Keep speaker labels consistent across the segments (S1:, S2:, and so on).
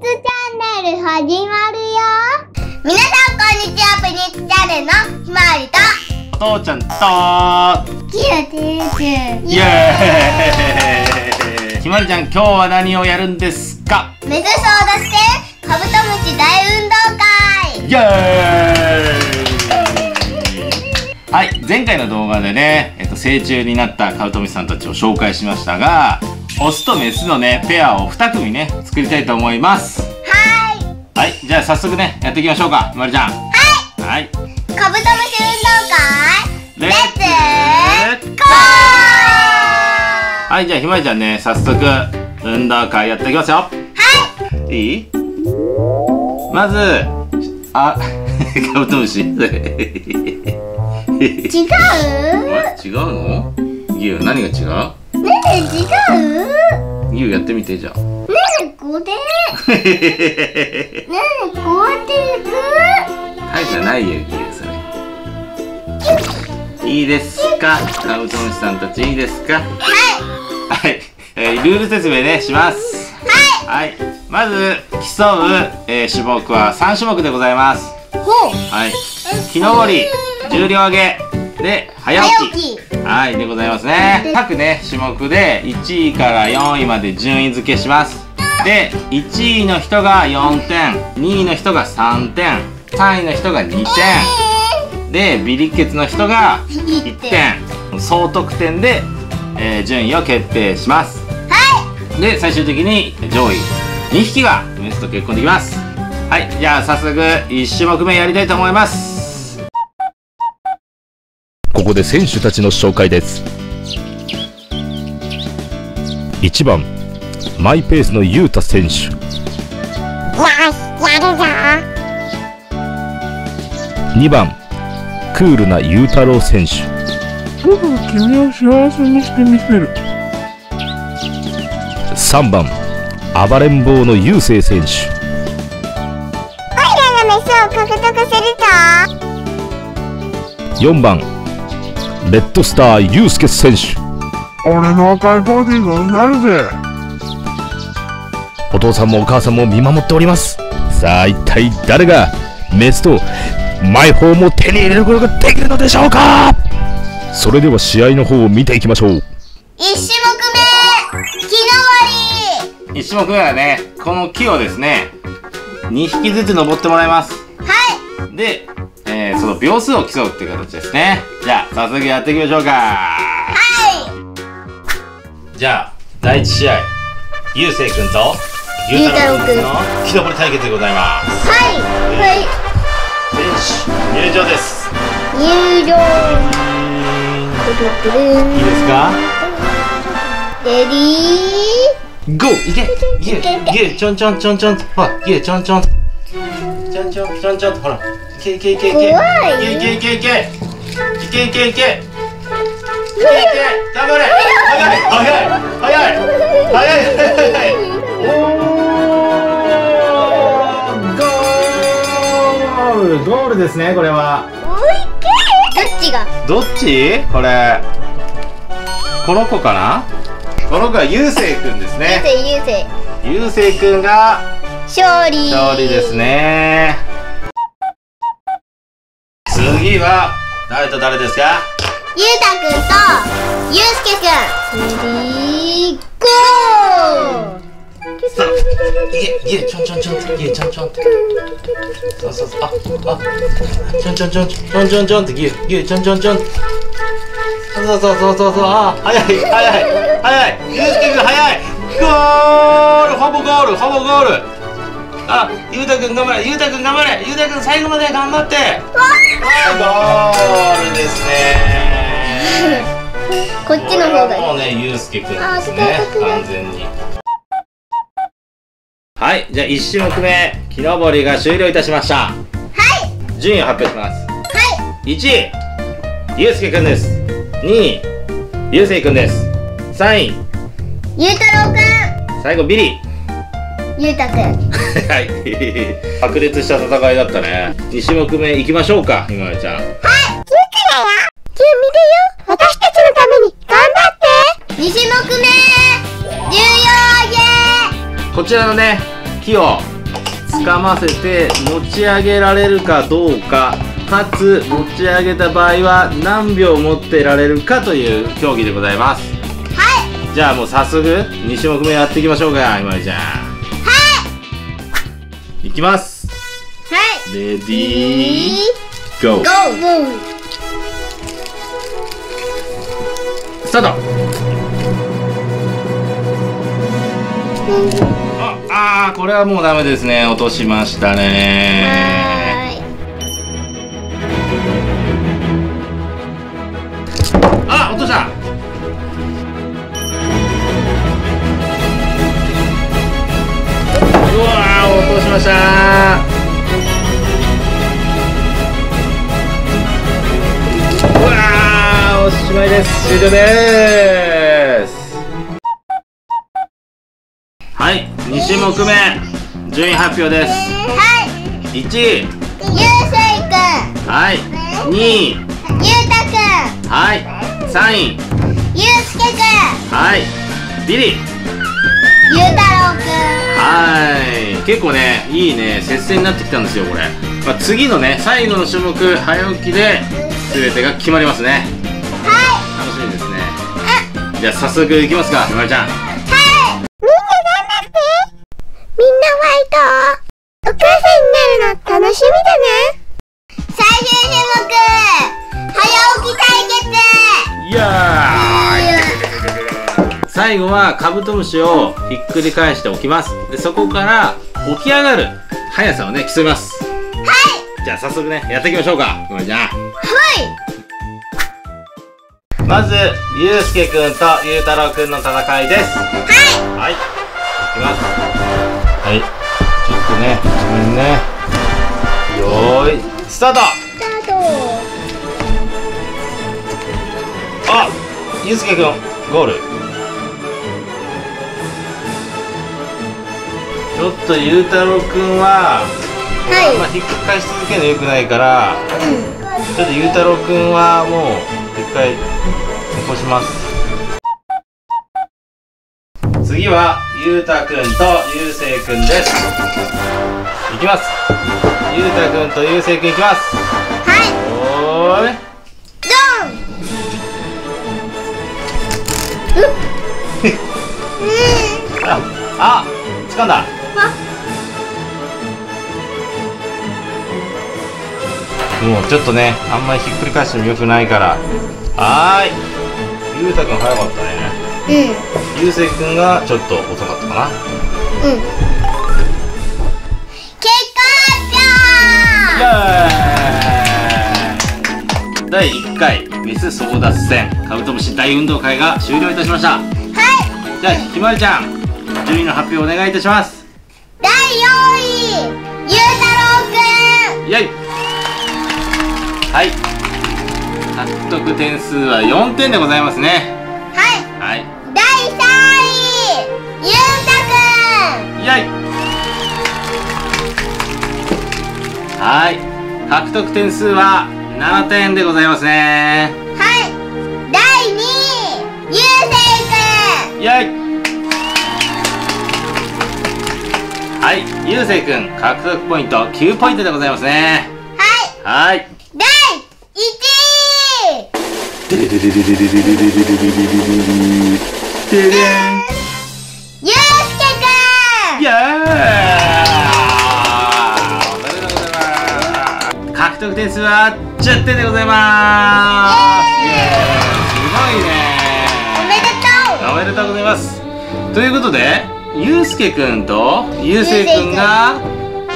S1: ッツチャンネル始まるよ。皆さんこんにちは。プニッツチャンネルのひまわりと。
S2: お父ちゃんと
S1: キラです。
S2: イエーイ。ひまりちゃん今日は何をやるんですか？
S1: メスソーダしてカブトムシ大運動会。
S2: イエーイ。はい前回の動画でね、えっと、成虫になったカブトムシさんたちを紹介しましたがオスとメスのねペアを2組ね作りたいと思います。
S1: は
S2: はいじゃあ早速ねやっていきましょうかひまりちゃん。はい。はい。
S1: カブトムシ運動会。
S2: レ
S1: レッツゴー
S2: はいじゃあひまりちゃんね早速運動会やっていきますよ。
S1: はい。
S2: いい？まずあ カブトムシ。
S1: 違う？
S2: え違うの？ギュ何が違
S1: ねえ違う？
S2: うギュやってみてじゃあ。
S1: ねえこれねえこうやっていく？
S2: はいじゃないよギュそれ。いいですか？カブトムシさんたちいいですか？
S1: は
S2: はい、えールール説明ねします。はい。まず競う、えー種目は3種目でございます。
S1: いほう。
S2: はい。木登り重量挙げで早起きはいでございますね。各ね種目で1位から4位まで順位付けします。で1位の人が4点2位の人が3点3位の人が2点。でビリケツの人が1点。総得点で、えー順位を決定します。で最終的に上位。2匹がメスと結婚できます。はい。じゃあ早速1種目目やりたいと思います
S3: ここで選手たちの紹介です。1番マイペースのユータ選手。2番クールなユータロウ選手。
S4: 僕は君を幸せにしてみせる。
S3: 3番暴れん坊のユウセイ選手。
S1: オイラのメスを獲得すると
S3: 4番レッドスターユウスケ選手。
S4: 俺の赤いボディがなるぜ。
S3: お父さんもお母さんも見守っております。さあ一体誰がメスとマイホームを手に入れることができるのでしょうか？それでは試合の方を見ていきましょう。
S1: 一種目目木登り
S2: 1種目目はねこの木をですね2匹ずつ登ってもらいます。
S1: はい。
S2: で、えーその秒数を競うっていう形ですねじゃあ早速やっていきましょうか。
S1: はい。
S2: じゃあ第1試合ゆうせいくんと
S1: ゆうたろうくん
S2: の木登り対決でございます。
S1: はい。
S2: 選手入場です。
S1: 入場
S2: いいですか
S1: レディ
S2: ゴー。いけギュギュちょんちょんちょんちょん。ほらギュちょんちょんちょんちょん。ちょんちょんほら。いけいけいけいけ。い
S1: 怖い
S2: けいけいけいけいけいけいけいけ頑張れ。早い。早い。早い。早い。早い。おーゴール。ゴールですねこれは。
S1: どっちが？
S2: どっち？これ。この子かな？この子はゆうせいくんですね。
S1: ゆうせい。
S2: ゆうせいくんが
S1: 勝利。
S2: 勝利ですね。次は誰と誰ですか？
S1: ゆうたくんとゆうすけくん。レディーゴー
S2: さあいけいけちょんちょんちょんいけちょんちょんってそうそうそうああちょんちょんちょんちょんちょんちょんってぎゅぎゅちょんちょんちょんそうそうそうそうそうあ早い早い早いゆうすけくん早いゴールほぼゴールほぼゴールあゆうたくん頑張れゆうたくん頑張れゆうたくん最後まで頑張って。あゴールですね。
S1: こっちの方がいい。
S2: もうねゆうすけくんです
S1: あ
S2: ね。完全に。はいじゃあ1種目目木登りが終了いたしました。
S1: はい。
S2: 順位を発表します。
S1: は
S2: 1位ゆうすけくんです。2位ゆうせいくんです。3位
S1: いゆうたろうく
S2: 最後ビリ。
S1: んゆうたくん
S2: はい。白熱した戦いだったね。2種目目いきましょうかひまわりちゃん。
S1: 準備だよ。私たちのために。頑張って。2種目目重要上げ。
S2: こちらのね木を掴ませて持ち上げられるかどうかかつ持ち上げた場合は何秒持ってられるかという競技でございます。
S1: はい。
S2: じゃあもう早速2種目目やっていきましょうかひまりちゃん。はいいきます。
S1: はい。
S2: レディーゴースタート。ああーこれはもうダメですね。落としましたねました。うわーおしまいです。終了です。はい2種目目。順位発表です。
S1: はい。
S2: 1位
S1: ゆうせいくん。
S2: はい。2位
S1: ゆうたく
S2: はい。3位。
S1: んゆうすけくん。
S2: はい。ビリ。
S1: ゆうたろうくん。
S2: はい結構ねいいね接戦になってきたんですよこれ、まあ、次のね最後の種目早起きで全てが決まりますね。
S1: は
S2: 楽しみですね。じゃあ早速いきますかひまりちゃん。
S1: いはい。みんな頑張って？みんなファイト？お母さんになるの楽しみだね。最終種目早起き対決。
S2: いやー。最後はカブトムシをひっくり返しておきます。でそこから起き上がる。速さをね競います。
S1: はい。
S2: じゃあ早速ねやっていきましょうか。ひまりちゃん。
S1: はい。
S2: まずゆうすけくんとゆうたろうくんの戦いです。
S1: はい。
S2: はい。いきます。はい。ちょっとねごめんね。よーいスタート。
S1: スタート。
S2: あゆうすけくんゴールちょっとゆうたろうくんは
S1: はい。
S2: まひっ返し続けるのよくないからちょっとゆうたろうくんはもう一回残します。次はゆうたくんとゆうせいくんです。いきます。ゆうたくんとゆうせいくんいきます。
S1: はい。
S2: おーい。
S1: ドン。
S2: ああ掴んだもうちょっとねあんまりひっくり返してもよくないから。はーい。ゆうたくん早かったね。
S1: うん
S2: ゆうせいくんがちょっと遅かったかな。
S1: うん。結果発
S2: 第1回メス争奪戦。カブトムシ大運動会が終了いたしました。
S1: 表はい。
S2: じゃあひまりちゃん順位の発表お願いいたします。
S1: 第4位ゆうたろうくん。
S2: イェイ。はい。獲得点数は4点でございますね。
S1: はい。
S2: はい。
S1: 第3位ゆうたくん。
S2: イェイ。はい。獲得点数は7点でございますね。
S1: はい。第2位ゆうせいくん。
S2: イェイはいゆうせいくん獲得ポイント9ポイントでございますね。
S1: はい。
S2: はい。
S1: 第1位。
S2: デレデレデレデレデレデレデレデレデレデレデレ
S1: ゆうすけくん
S2: イエーイおめでとうございます獲得点数は10点でございますイエーイすごいね
S1: おめでとう
S2: おめでとうございますということでゆうすけくんとゆうせいくんが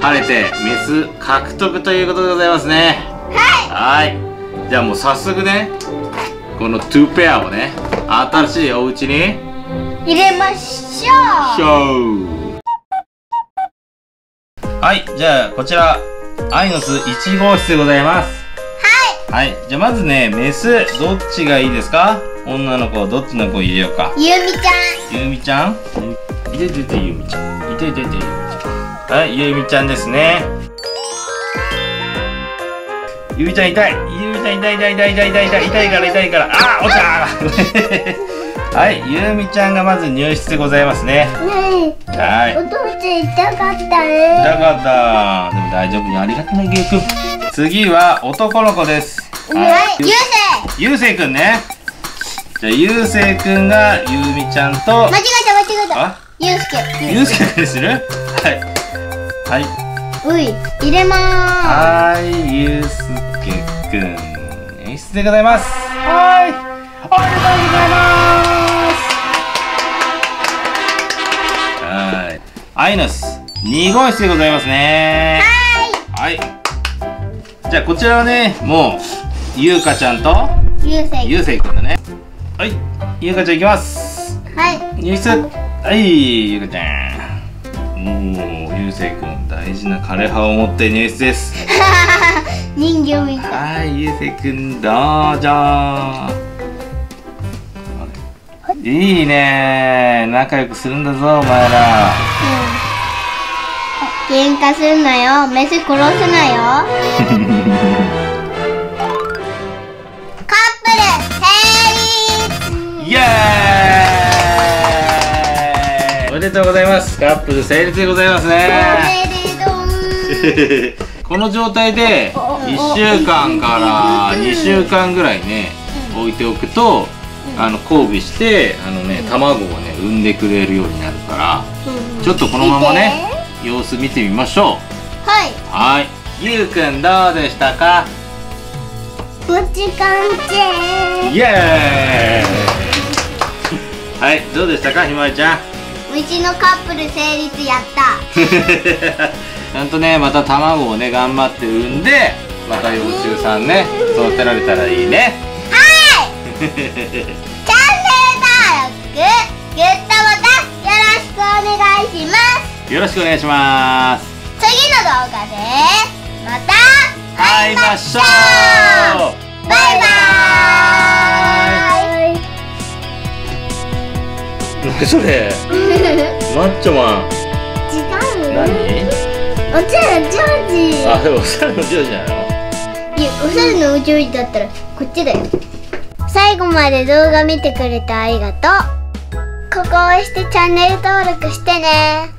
S2: 晴れてメス獲得ということでございますね。
S1: は
S2: はい。じゃあもう早速ねこの2ペアをね新しいお家に
S1: い入れましょう。
S2: はい。じゃあこちらアイノス1号室でございます。はい。じゃあまずねメスどっちがいいですか？女の子どっちの子入れようか？
S1: ゆみちゃん。
S2: ゆうみちゃん？いてててゆみちゃんいてててゆみちゃんはいゆみちゃんですねゆみちゃん痛いゆみちゃん痛い痛い痛い痛い痛い痛い痛いから痛いからあー落ちたはいゆみちゃんがまず入室でございますね
S1: ね
S2: はい
S1: お父さん痛かったね痛
S2: かったでも大丈夫にありがとねぎゅうくん次は男の子です
S1: はいゆうせい
S2: ゆうせいくんねじゃあゆうせいくんがゆうみちゃんと
S1: 間違えた間違えた
S2: あ
S1: ゆうすけ
S2: ゆうせいくんにする？はい。はい。
S1: うい入れま
S2: はいゆうすけくん。演出でございます。はい。ありがとうございます。はい。アイナス2号室でございますね。はい。じゃあこちらはねもうゆうかちゃんと
S1: すゆうせ
S2: ゆうせいくんだね。はい。ゆうかちゃんいきます。
S1: はい。
S2: 入室はいゆうかちゃん。おおゆうせいくん大事な枯葉を持って入室です。
S1: 人形みたい。
S2: はいゆうせいくんどうぞ。いいね。仲良くするんだぞお前ら。
S1: 喧嘩するなよ。メス殺すなよ
S2: でとうございます。カップル成立でございますね。この状態で1週間から2週間ぐらいね置いておくとあの交尾してあのね卵をね産んでくれるようになるからちょっとこのままね様子見てみましょう。
S1: はい。
S2: はい。ゆうくんどうでしたか？
S1: もちかんち。
S2: イエーイ。はいどうでしたかひまわりちゃん？
S1: うちのカップル成立やった。
S2: ちゃんとねまた卵をね頑張って産んでまた幼虫さんね育てられたらいいね。
S1: チャンネル登録グッドボタンよろしくお願いします。
S2: よろしくお願いします。
S1: 次の動画でまた
S2: 会いましょう。
S1: バイバ
S2: 何それ？マッチョマン。
S1: 違う
S2: 何？
S1: お茶のジョージ
S2: あでもおしゃれのジョージなの？
S1: いやおしゃれのジョージだったらこっちだよ。最後まで動画見てくれてありがとう。ここを押してチャンネル登録してね